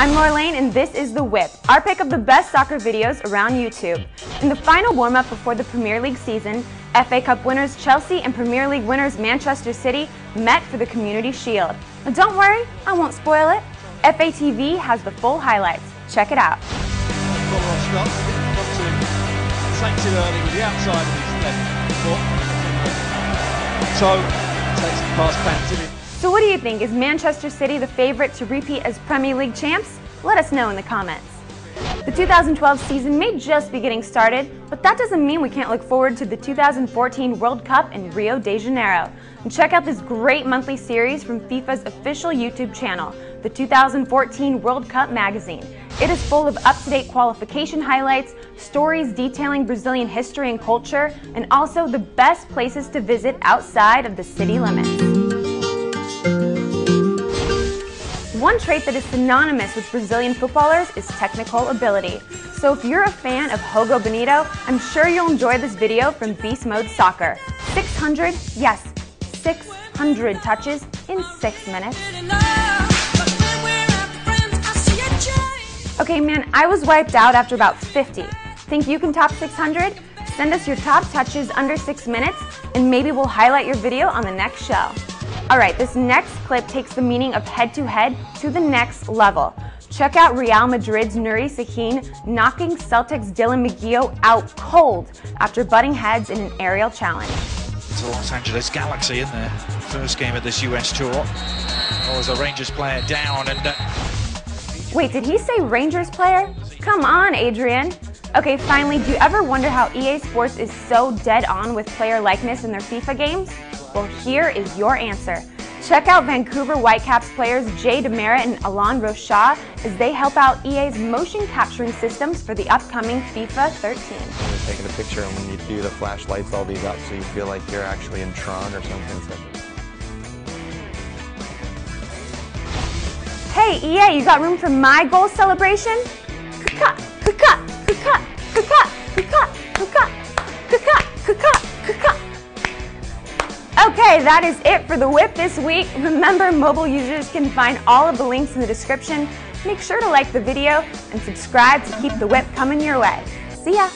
I'm Laura and this is The Whip, our pick of the best soccer videos around YouTube. In the final warm-up before the Premier League season, FA Cup winners Chelsea and Premier League winners Manchester City met for the Community Shield. But don't worry, I won't spoil it. FATV has the full highlights. Check it out. the. So takes Pantini. So what do you think? Is Manchester City the favorite to repeat as Premier League champs? Let us know in the comments. The 2012 season may just be getting started, but that doesn't mean we can't look forward to the 2014 World Cup in Rio de Janeiro. And check out this great monthly series from FIFA's official YouTube channel, the 2014 World Cup magazine. It is full of up-to-date qualification highlights, stories detailing Brazilian history and culture, and also the best places to visit outside of the city limits. One trait that is synonymous with Brazilian footballers is technical ability. So if you're a fan of Joga Bonito, I'm sure you'll enjoy this video from Beast Mode Soccer. 600, yes, 600 touches in 6 minutes. Okay man, I was wiped out after about 50. Think you can top 600? Send us your top touches under 6 minutes and maybe we'll highlight your video on the next show. Alright, this next clip takes the meaning of head-to-head -to, the next level. Check out Real Madrid's Nuri Sahin knocking Celtic's Dylan McGeough out cold after butting heads in an aerial challenge. It's a Los Angeles Galaxy in their first game of this US tour. Oh, there's a Rangers player down and... Uh... Wait, did he say Rangers player? Come on, Adrian. Okay, finally, do you ever wonder how EA Sports is so dead on with player likeness in their FIFA games? Well, here is your answer. Check out Vancouver Whitecaps players Jay DeMerit and Alain Rochat as they help out EA's motion capturing systems for the upcoming FIFA 13. You're taking a picture and when you do the flash lights all these up so you feel like you're actually in Tron or something. So. Hey EA, you got room for my goal celebration? Okay, that is it for the whip this week. Remember, mobile users can find all of the links in the description. Make sure to like the video and subscribe to keep the whip coming your way. See ya!